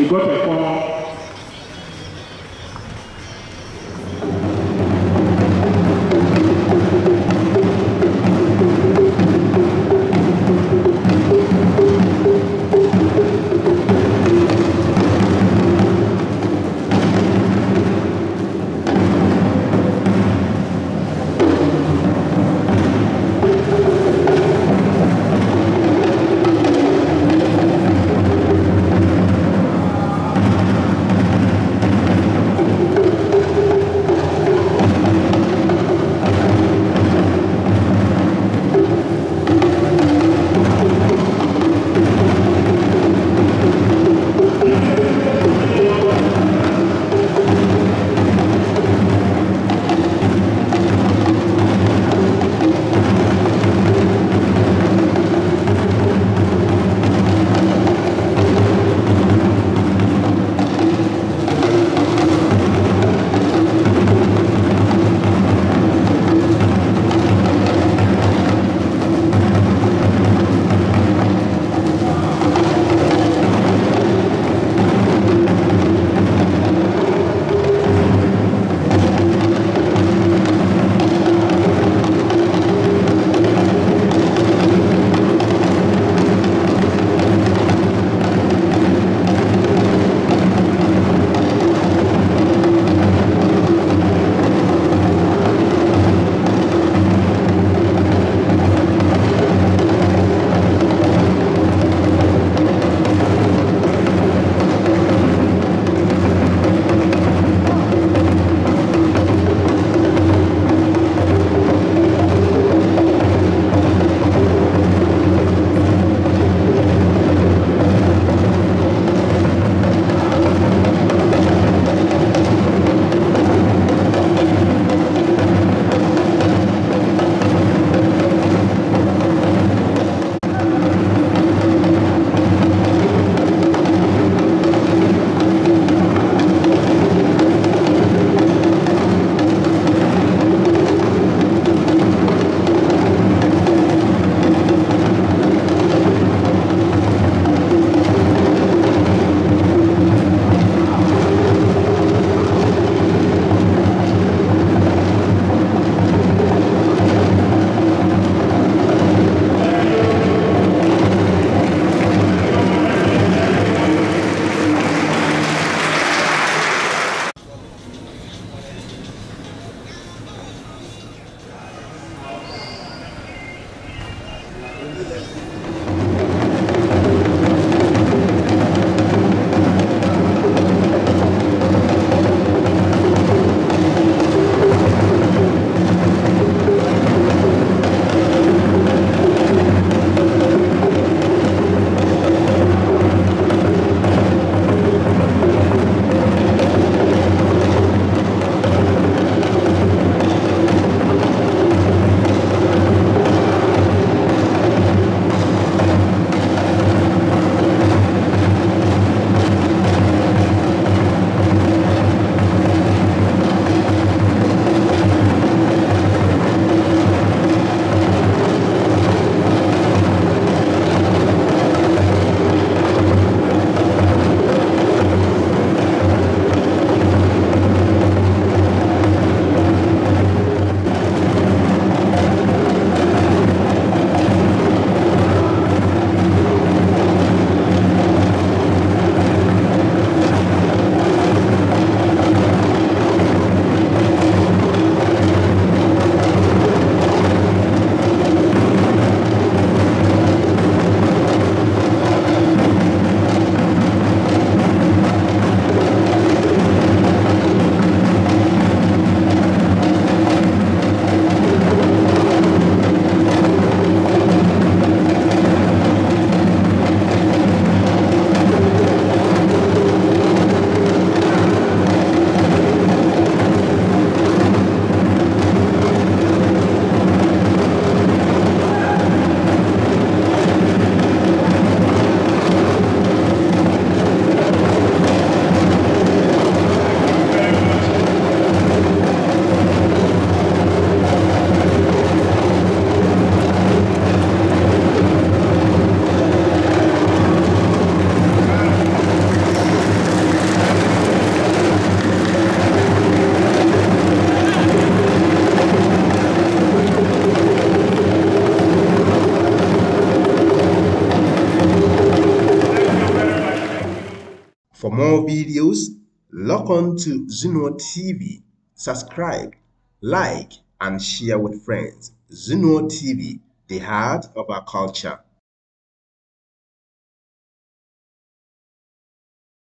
Igwe performed More videos, log on to Zunuon TV, subscribe, like, and share with friends. Zunuon TV, the heart of our culture.